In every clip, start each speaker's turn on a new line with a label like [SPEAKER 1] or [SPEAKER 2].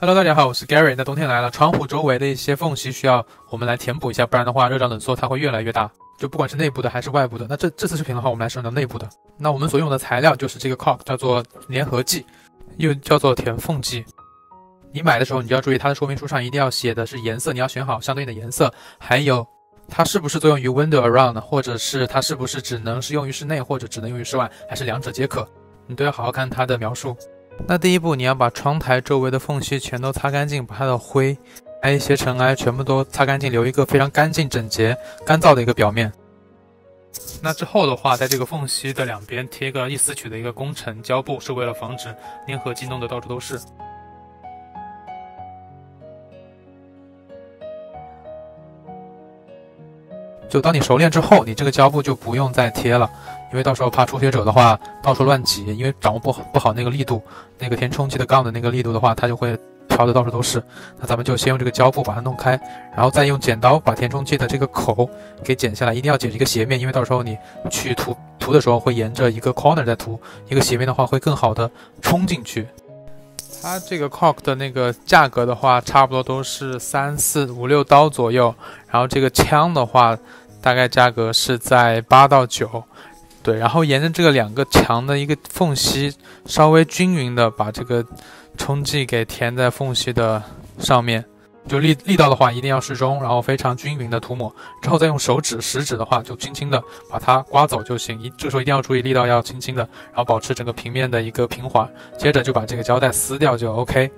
[SPEAKER 1] Hello，大家好，我是 Gary。那冬天来了，窗户周围的一些缝隙需要我们来填补一下，不然的话，热胀冷缩它会越来越大。就不管是内部的还是外部的。那这这次视频的话，我们来使用到内部的。那我们所用的材料就是这个 caulk，叫做粘合剂，又叫做填缝剂。你买的时候，你就要注意它的说明书上一定要写的是颜色，你要选好相对应的颜色，还有它是不是作用于 window around，或者是它是不是只能适用于室内，或者只能用于室外，还是两者皆可，你都要好好看它的描述。那第一步，你要把窗台周围的缝隙全都擦干净，把它的灰，还有一些尘埃全部都擦干净，留一个非常干净、整洁、干燥的一个表面。那之后的话，在这个缝隙的两边贴个易撕取的一个工程胶布，是为了防止粘合剂弄得到处都是。就当你熟练之后，你这个胶布就不用再贴了。因为到时候怕初学者的话到处乱挤，因为掌握不好不好那个力度，那个填充器的杠的那个力度的话，它就会飘的到处都是。那咱们就先用这个胶布把它弄开，然后再用剪刀把填充器的这个口给剪下来，一定要剪一个斜面，因为到时候你去涂涂的时候会沿着一个 corner 在涂，一个斜面的话会更好的冲进去。它这个 caulk 的那个价格的话，差不多都是三四五六刀左右，然后这个枪的话，大概价格是在八到九。对，然后沿着这个两个墙的一个缝隙，稍微均匀的把这个冲剂给填在缝隙的上面，就力力道的话一定要适中，然后非常均匀的涂抹，之后再用手指食指的话就轻轻的把它刮走就行。一这时候一定要注意力道要轻轻的，然后保持整个平面的一个平滑。接着就把这个胶带撕掉就 OK。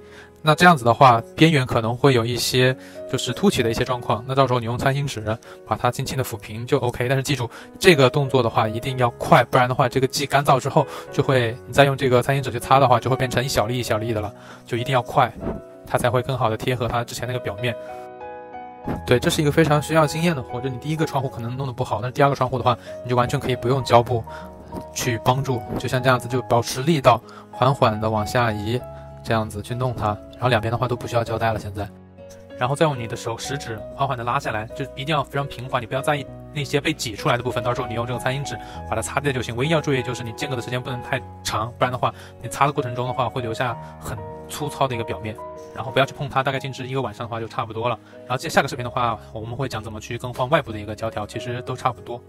[SPEAKER 1] 那这样子的话，边缘可能会有一些就是凸起的一些状况。那到时候你用餐巾纸把它轻轻的抚平就 OK。但是记住，这个动作的话一定要快，不然的话，这个剂干燥之后就会，你再用这个餐巾纸去擦的话，就会变成一小粒一小粒的了。就一定要快，它才会更好的贴合它之前那个表面。对，这是一个非常需要经验的活。就你第一个窗户可能弄得不好，但是第二个窗户的话，你就完全可以不用胶布去帮助，就像这样子，就保持力道，缓缓的往下移。这样子去弄它，然后两边的话都不需要胶带了。现在，然后再用你的手食指缓缓的拉下来，就一定要非常平滑，你不要在意那些被挤出来的部分。到时候你用这个餐巾纸把它擦掉就行。唯一要注意就是你间隔的时间不能太长，不然的话你擦的过程中的话会留下很粗糙的一个表面。然后不要去碰它，大概静置一个晚上的话就差不多了。然后接下个视频的话，我们会讲怎么去更换外部的一个胶条，其实都差不多。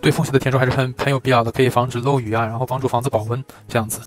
[SPEAKER 1] 对缝隙的填充还是很很有必要的，可以防止漏雨啊，然后帮助房子保温这样子。